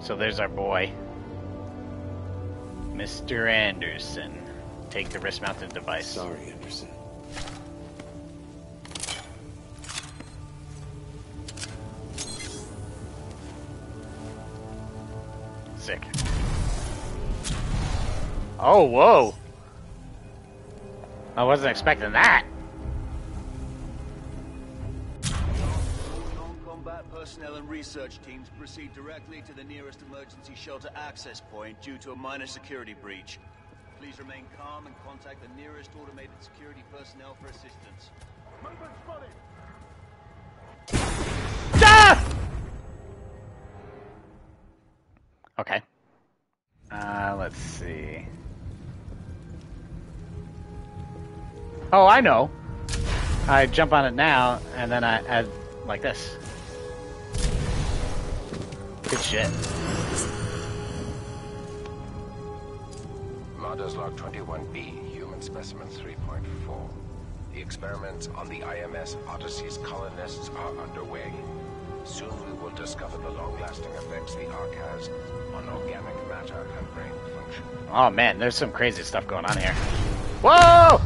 So there's our boy. Mr. Anderson. Take the wrist mounted device. Sorry, Anderson. Sick. Oh, whoa! I wasn't expecting that. Non-combat personnel and research teams proceed directly to the nearest emergency shelter access point due to a minor security breach. Please remain calm and contact the nearest automated security personnel for assistance. Movement spotted! Ah! Okay. Uh, let's see. Oh, I know. I jump on it now, and then I add like this. Good shit. Marder's Log 21B, Human Specimen 3.4. The experiments on the IMS Odyssey's colonists are underway. Soon we will discover the long-lasting effects the Ark has on organic matter and brain function. Oh man, there's some crazy stuff going on here. Whoa!